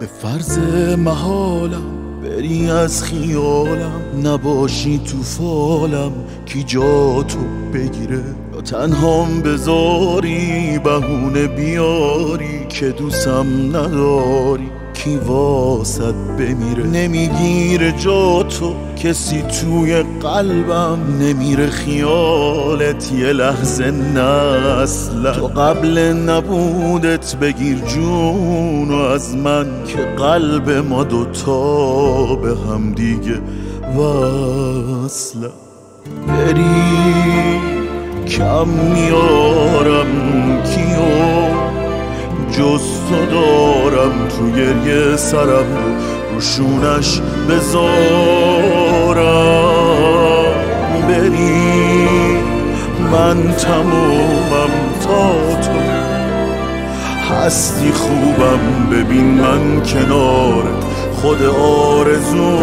به فرض محالم بری از خیالم. نباشی تو فالم کی جا تو بگیره؟ تنهام بذاری بهونه بیاری که دوستم نداری. کی واسد بمیره؟ نمی‌گیره جا تو کسی توی قلبم نمیره خیالت. یه لحظه نسل. تو قبل نبودت بگیر جون از من که قلب ما دوتا به هم دیگه وصل بری. کم میارم کیو؟ جز تو دارم تو گریه سرم روشونش بذارم. بری من تمومم تا تو. هستی خوبم ببین من کنارت خود آرزومم.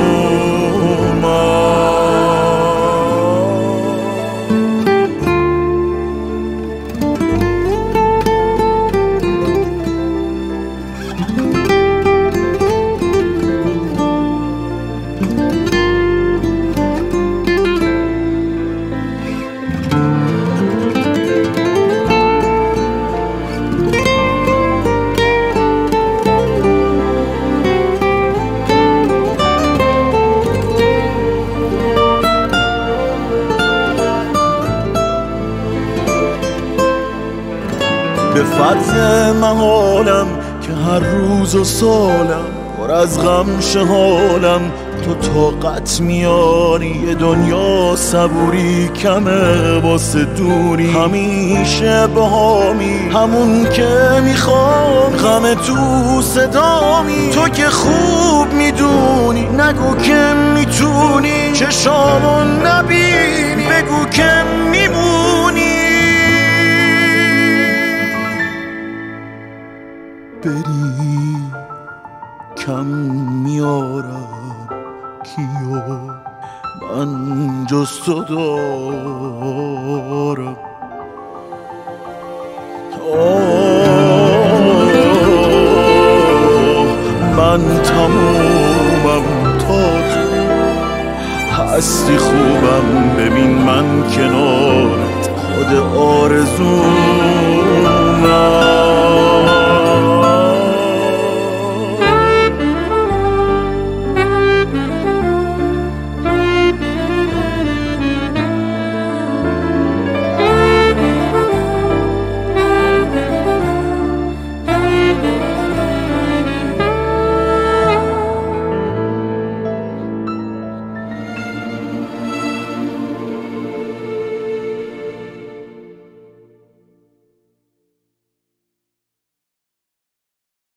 به فرض محالم که هر روز و سالم پر از غم حالم تو طاقت میاری یه دنیا صبوری کمه واسه دوری همیشه بهامی همون که می‌خوام. غم تو صدامی تو که خوب می‌دونی. نگو که می‌تونی چشامو نبینی. بگو که کم میارم. کیو من جست دارم. من تمومم تا هستی خوبم. ببین من کنارت. خود آرزوم